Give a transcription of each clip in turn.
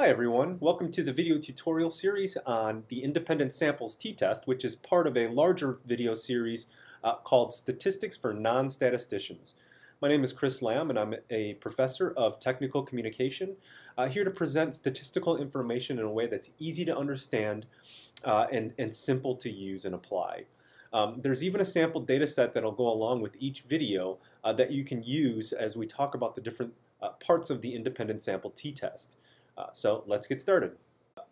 Hi everyone, welcome to the video tutorial series on the independent samples t-test, which is part of a larger video series uh, called Statistics for Non-Statisticians. My name is Chris Lam and I'm a professor of technical communication uh, here to present statistical information in a way that's easy to understand uh, and, and simple to use and apply. Um, there's even a sample data set that'll go along with each video uh, that you can use as we talk about the different uh, parts of the independent sample t-test. Uh, so let's get started.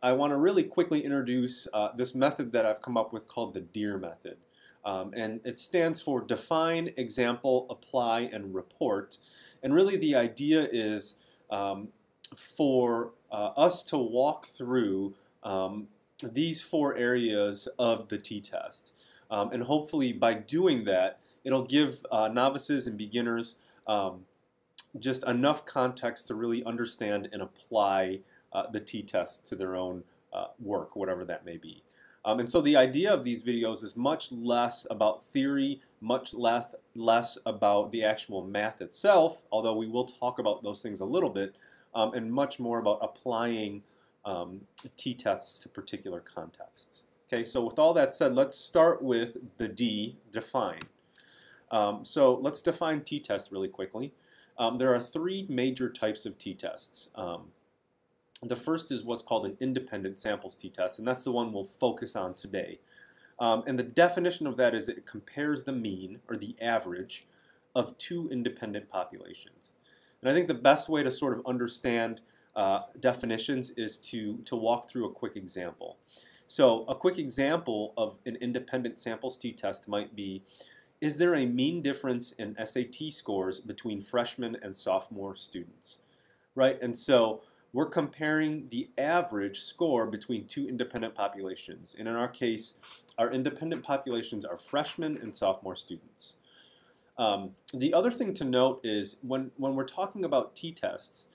I want to really quickly introduce uh, this method that I've come up with called the DEAR method. Um, and it stands for define, example, apply, and report. And really the idea is um, for uh, us to walk through um, these four areas of the t-test. Um, and hopefully by doing that, it'll give uh, novices and beginners um, just enough context to really understand and apply uh, the t-test to their own uh, work, whatever that may be. Um, and so the idea of these videos is much less about theory, much less, less about the actual math itself, although we will talk about those things a little bit, um, and much more about applying um, t-tests to particular contexts. Okay, so with all that said, let's start with the D, define. Um, so let's define t-test really quickly. Um, there are three major types of t-tests. Um, the first is what's called an independent samples t-test, and that's the one we'll focus on today. Um, and the definition of that is it compares the mean, or the average, of two independent populations. And I think the best way to sort of understand uh, definitions is to, to walk through a quick example. So a quick example of an independent samples t-test might be is there a mean difference in SAT scores between freshman and sophomore students? Right, and so we're comparing the average score between two independent populations. And in our case, our independent populations are freshmen and sophomore students. Um, the other thing to note is when, when we're talking about t-tests,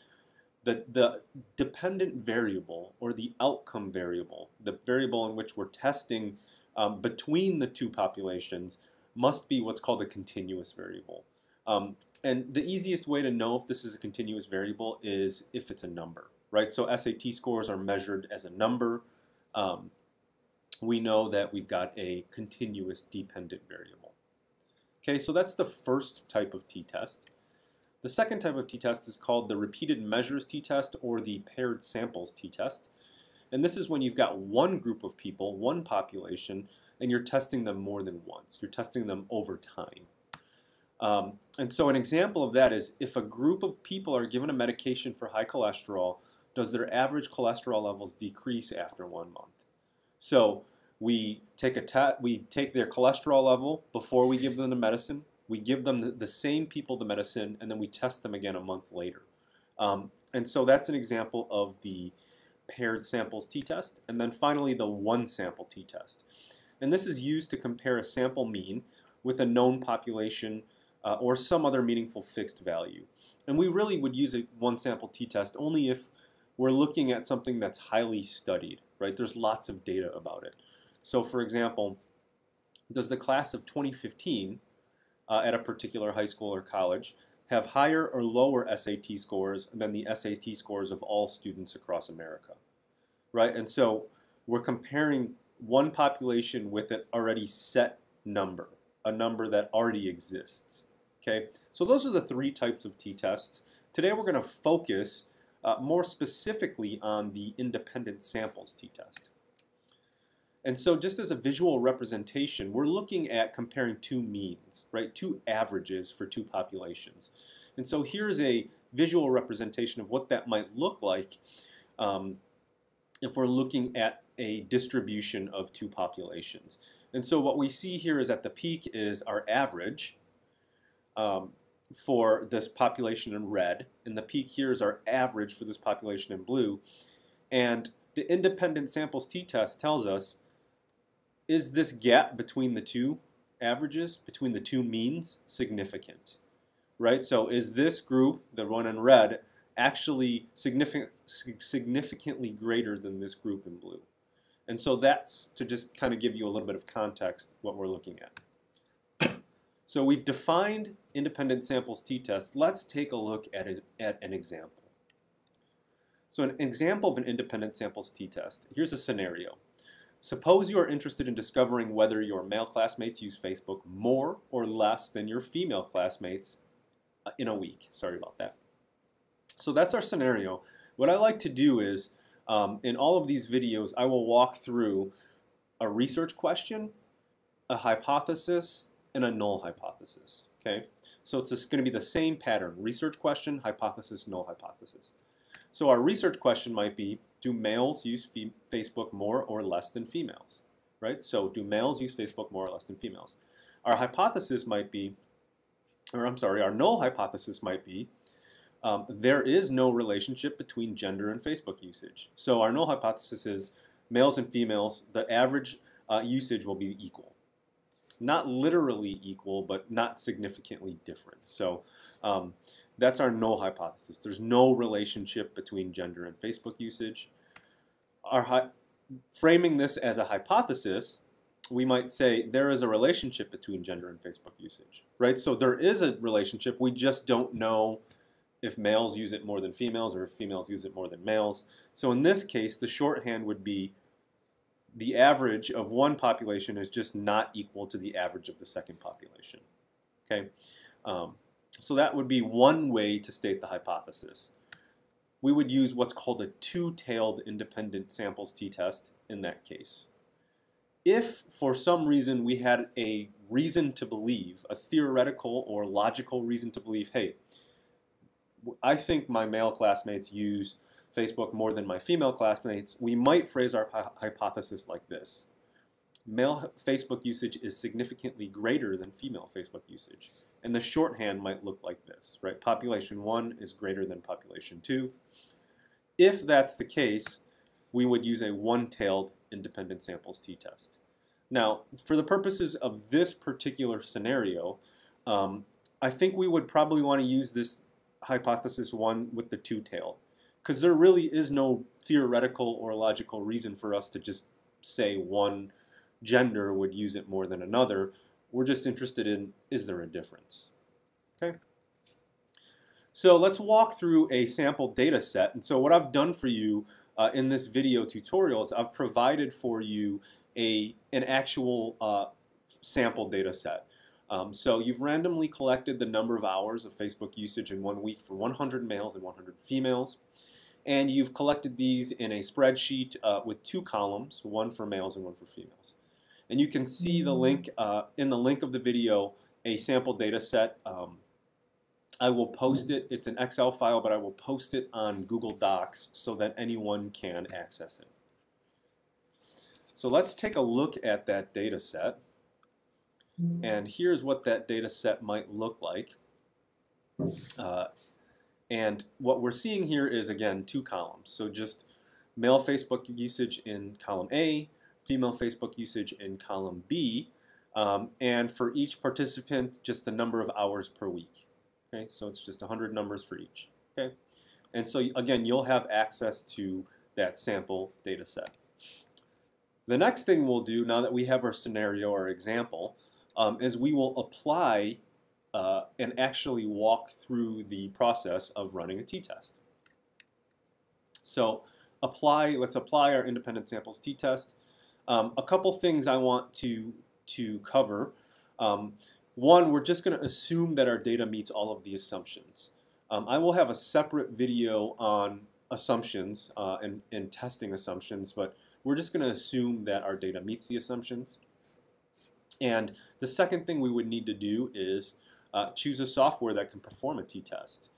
the, the dependent variable or the outcome variable, the variable in which we're testing um, between the two populations, must be what's called a continuous variable. Um, and the easiest way to know if this is a continuous variable is if it's a number, right? So SAT scores are measured as a number. Um, we know that we've got a continuous dependent variable. Okay, so that's the first type of t-test. The second type of t-test is called the repeated measures t-test or the paired samples t-test. And this is when you've got one group of people, one population, and you're testing them more than once. You're testing them over time. Um, and so an example of that is if a group of people are given a medication for high cholesterol, does their average cholesterol levels decrease after one month? So we take a we take their cholesterol level before we give them the medicine. We give them the, the same people the medicine, and then we test them again a month later. Um, and so that's an example of the paired samples t-test. And then finally, the one sample t-test. And this is used to compare a sample mean with a known population uh, or some other meaningful fixed value. And we really would use a one sample t-test only if we're looking at something that's highly studied, right? There's lots of data about it. So for example, does the class of 2015 uh, at a particular high school or college have higher or lower SAT scores than the SAT scores of all students across America, right? And so we're comparing one population with an already set number, a number that already exists. Okay, so those are the three types of t-tests. Today we're going to focus uh, more specifically on the independent samples t-test. And so just as a visual representation, we're looking at comparing two means, right? Two averages for two populations. And so here's a visual representation of what that might look like um, if we're looking at a distribution of two populations. And so what we see here is at the peak is our average um, for this population in red, and the peak here is our average for this population in blue. And the independent samples t-test tells us, is this gap between the two averages, between the two means, significant? Right, so is this group, the one in red, actually significant, significantly greater than this group in blue? And so that's to just kind of give you a little bit of context what we're looking at. so we've defined independent samples t-test. Let's take a look at, it, at an example. So an example of an independent samples t-test. Here's a scenario. Suppose you are interested in discovering whether your male classmates use Facebook more or less than your female classmates uh, in a week. Sorry about that. So that's our scenario. What I like to do is, um, in all of these videos, I will walk through a research question, a hypothesis, and a null hypothesis. Okay, so it's going to be the same pattern: research question, hypothesis, null hypothesis. So our research question might be: Do males use Facebook more or less than females? Right. So do males use Facebook more or less than females? Our hypothesis might be, or I'm sorry, our null hypothesis might be um, there is no relationship between gender and Facebook usage. So our null hypothesis is males and females, the average uh, usage will be equal. Not literally equal, but not significantly different. So um, that's our null hypothesis. There's no relationship between gender and Facebook usage. Our framing this as a hypothesis, we might say there is a relationship between gender and Facebook usage, right? So there is a relationship. We just don't know if males use it more than females or if females use it more than males. So in this case, the shorthand would be the average of one population is just not equal to the average of the second population. Okay, um, so that would be one way to state the hypothesis. We would use what's called a two-tailed independent samples t-test in that case. If for some reason we had a reason to believe, a theoretical or logical reason to believe, hey, I think my male classmates use Facebook more than my female classmates, we might phrase our hypothesis like this. Male Facebook usage is significantly greater than female Facebook usage. And the shorthand might look like this, right? Population 1 is greater than population 2. If that's the case, we would use a one-tailed independent samples t-test. Now, for the purposes of this particular scenario, um, I think we would probably want to use this hypothesis one with the two-tailed. Because there really is no theoretical or logical reason for us to just say one gender would use it more than another. We're just interested in, is there a difference? Okay. So let's walk through a sample data set. And so what I've done for you uh, in this video tutorial is I've provided for you a, an actual uh, sample data set. Um, so you've randomly collected the number of hours of Facebook usage in one week for 100 males and 100 females. And you've collected these in a spreadsheet uh, with two columns, one for males and one for females. And you can see the link uh, in the link of the video, a sample data set. Um, I will post it. It's an Excel file, but I will post it on Google Docs so that anyone can access it. So let's take a look at that data set. And here's what that data set might look like. Uh, and what we're seeing here is, again, two columns. So just male Facebook usage in column A, female Facebook usage in column B, um, and for each participant, just the number of hours per week. Okay, so it's just 100 numbers for each. Okay, and so again, you'll have access to that sample data set. The next thing we'll do, now that we have our scenario or example, um, is we will apply uh, and actually walk through the process of running a t-test. So apply, let's apply our independent samples t-test. Um, a couple things I want to, to cover. Um, one, we're just going to assume that our data meets all of the assumptions. Um, I will have a separate video on assumptions uh, and, and testing assumptions, but we're just going to assume that our data meets the assumptions. And the second thing we would need to do is uh, choose a software that can perform a t-test.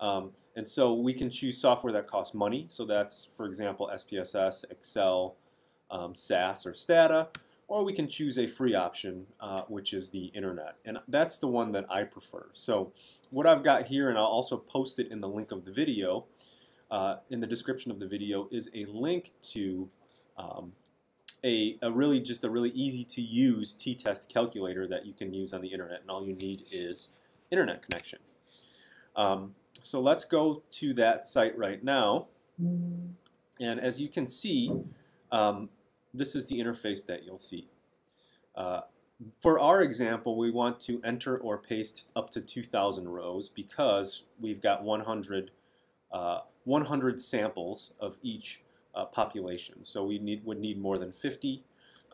Um, and so we can choose software that costs money. So that's, for example, SPSS, Excel, um, SAS, or Stata. Or we can choose a free option, uh, which is the internet. And that's the one that I prefer. So what I've got here, and I'll also post it in the link of the video, uh, in the description of the video, is a link to um, a, a really just a really easy to use t-test calculator that you can use on the internet and all you need is internet connection. Um, so let's go to that site right now and as you can see um, this is the interface that you'll see. Uh, for our example we want to enter or paste up to 2,000 rows because we've got 100 uh, 100 samples of each uh, population. So we need, would need more than 50.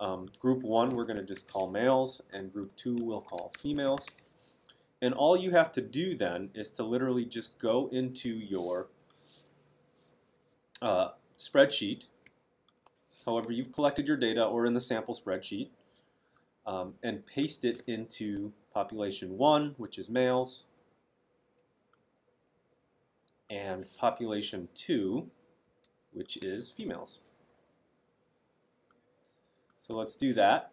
Um, group 1 we're going to just call males, and group 2 we'll call females. And all you have to do then is to literally just go into your uh, spreadsheet, however you've collected your data or in the sample spreadsheet, um, and paste it into population 1, which is males, and population 2, which is females. So let's do that.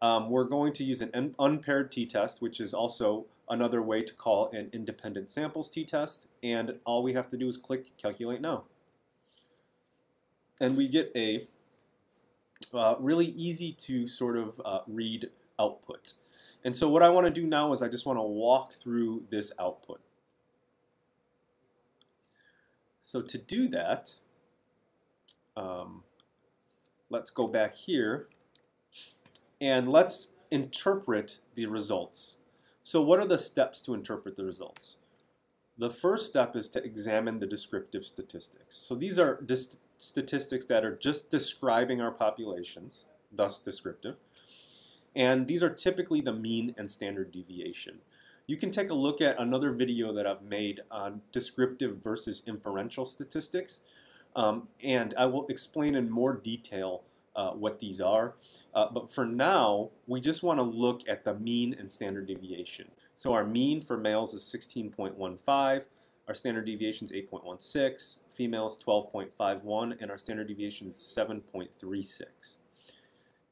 Um, we're going to use an unpaired t-test, which is also another way to call an independent samples t-test, and all we have to do is click Calculate Now. And we get a uh, really easy to sort of uh, read output. And so what I want to do now is I just want to walk through this output. So to do that, um, let's go back here and let's interpret the results. So what are the steps to interpret the results? The first step is to examine the descriptive statistics. So these are statistics that are just describing our populations, thus descriptive. And these are typically the mean and standard deviation. You can take a look at another video that I've made on descriptive versus inferential statistics. Um, and I will explain in more detail uh, what these are. Uh, but for now, we just want to look at the mean and standard deviation. So our mean for males is 16.15, our standard deviation is 8.16, females 12.51, and our standard deviation is 7.36.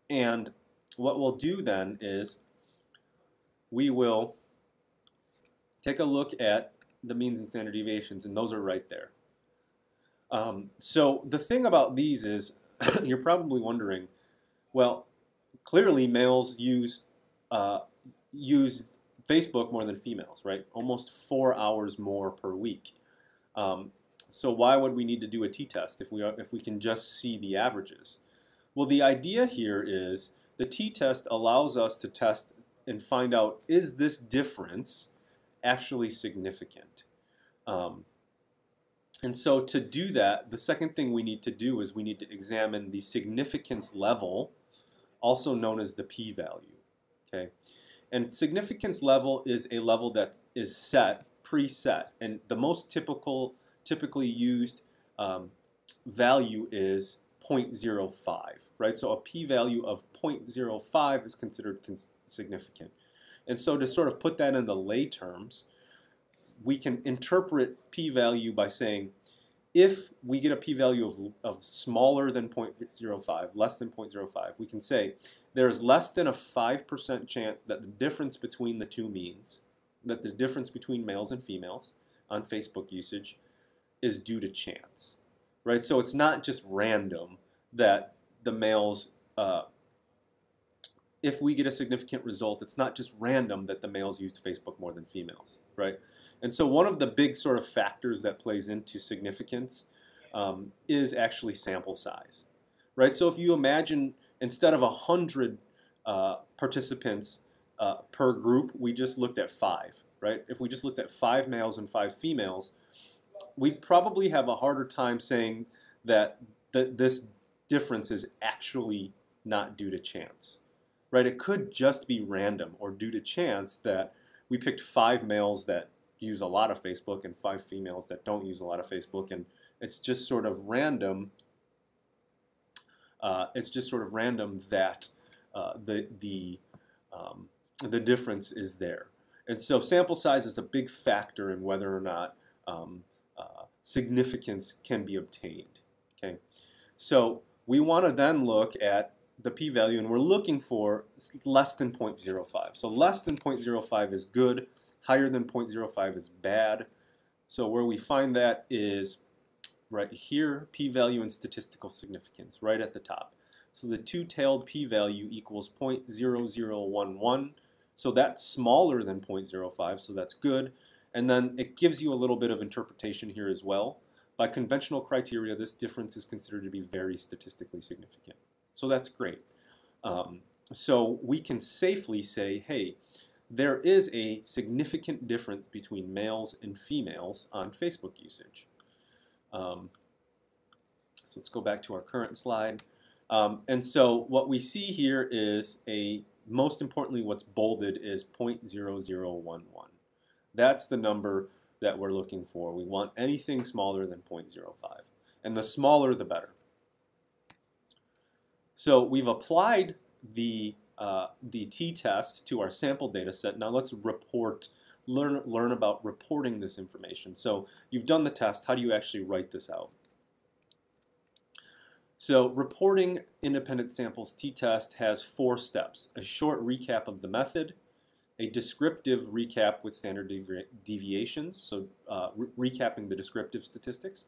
And what we'll do then is we will take a look at the means and standard deviations, and those are right there. Um, so the thing about these is you're probably wondering, well, clearly males use uh, use Facebook more than females, right? Almost four hours more per week. Um, so why would we need to do a t-test if we are, if we can just see the averages? Well, the idea here is the t-test allows us to test and find out is this difference actually significant. Um, and so to do that, the second thing we need to do is we need to examine the significance level, also known as the p-value. Okay, And significance level is a level that is set, preset, and the most typical, typically used um, value is 0.05, right? So a p-value of 0.05 is considered significant. And so to sort of put that into lay terms, we can interpret p-value by saying if we get a p-value of, of smaller than 0.05, less than 0.05, we can say there's less than a 5% chance that the difference between the two means, that the difference between males and females on Facebook usage is due to chance, right? So it's not just random that the males, uh, if we get a significant result, it's not just random that the males used Facebook more than females, right? And so one of the big sort of factors that plays into significance um, is actually sample size, right? So if you imagine instead of 100 uh, participants uh, per group, we just looked at five, right? If we just looked at five males and five females, we'd probably have a harder time saying that th this difference is actually not due to chance, right? It could just be random or due to chance that we picked five males that use a lot of Facebook and five females that don't use a lot of Facebook, and it's just sort of random. Uh, it's just sort of random that uh, the the um, the difference is there, and so sample size is a big factor in whether or not um, uh, significance can be obtained. Okay, so we want to then look at the p-value, and we're looking for less than 0.05. So less than 0.05 is good. Higher than 0.05 is bad. So where we find that is right here, p-value and statistical significance, right at the top. So the two-tailed p-value equals 0.0011. So that's smaller than 0.05, so that's good. And then it gives you a little bit of interpretation here as well. By conventional criteria, this difference is considered to be very statistically significant. So that's great. Um, so we can safely say, hey, there is a significant difference between males and females on Facebook usage. Um, so let's go back to our current slide. Um, and so what we see here is a, most importantly, what's bolded is 0.0011. That's the number that we're looking for. We want anything smaller than 0.05. And the smaller, the better. So we've applied the, uh, the t-test to our sample data set. Now let's report, learn, learn about reporting this information. So you've done the test. How do you actually write this out? So reporting independent samples t-test has four steps. A short recap of the method, a descriptive recap with standard devi deviations, so uh, re recapping the descriptive statistics,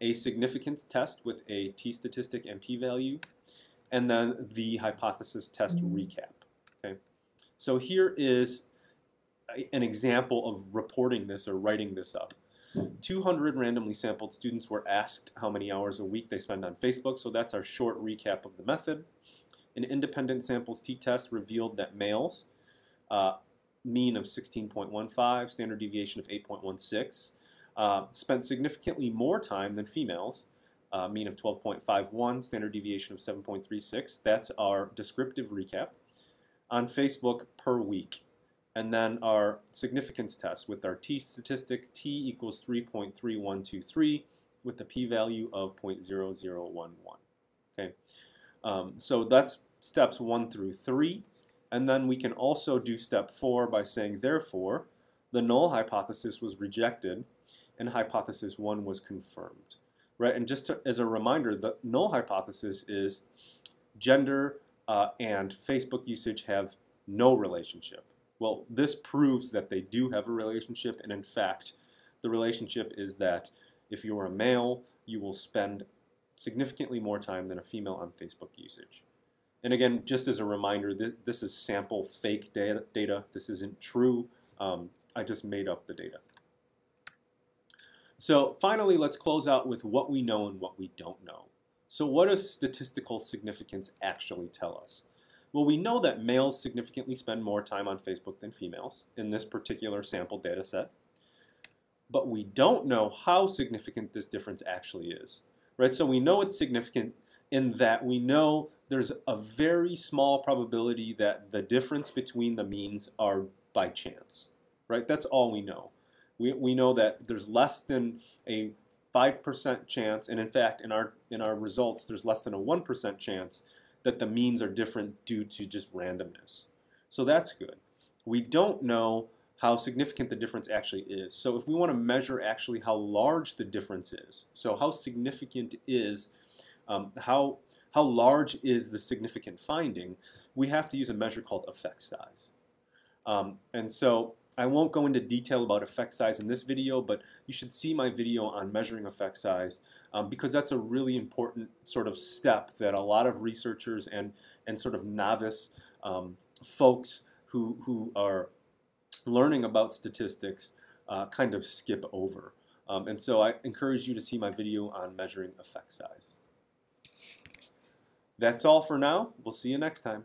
a significance test with a t-statistic and p-value, and then the hypothesis test recap. Okay, So here is an example of reporting this or writing this up. 200 randomly sampled students were asked how many hours a week they spend on Facebook, so that's our short recap of the method. An independent samples t-test revealed that males uh, mean of 16.15, standard deviation of 8.16, uh, spent significantly more time than females, uh, mean of 12.51, standard deviation of 7.36. That's our descriptive recap on Facebook per week. And then our significance test with our t-statistic, t equals 3.3123 with the p-value of 0.0011. Okay, um, so that's steps one through three. And then we can also do step four by saying, therefore, the null hypothesis was rejected and hypothesis one was confirmed. Right? And just to, as a reminder, the null hypothesis is gender uh, and Facebook usage have no relationship. Well, this proves that they do have a relationship, and in fact, the relationship is that if you are a male, you will spend significantly more time than a female on Facebook usage. And again, just as a reminder, th this is sample fake data. data. This isn't true. Um, I just made up the data. So finally, let's close out with what we know and what we don't know. So what does statistical significance actually tell us? Well, we know that males significantly spend more time on Facebook than females in this particular sample data set. But we don't know how significant this difference actually is. Right? So we know it's significant in that we know there's a very small probability that the difference between the means are by chance, right? That's all we know. We, we know that there's less than a 5% chance, and in fact, in our, in our results, there's less than a 1% chance that the means are different due to just randomness. So that's good. We don't know how significant the difference actually is. So if we want to measure actually how large the difference is, so how significant is, um, how how large is the significant finding, we have to use a measure called effect size. Um, and so I won't go into detail about effect size in this video, but you should see my video on measuring effect size um, because that's a really important sort of step that a lot of researchers and, and sort of novice um, folks who, who are learning about statistics uh, kind of skip over. Um, and so I encourage you to see my video on measuring effect size. That's all for now. We'll see you next time.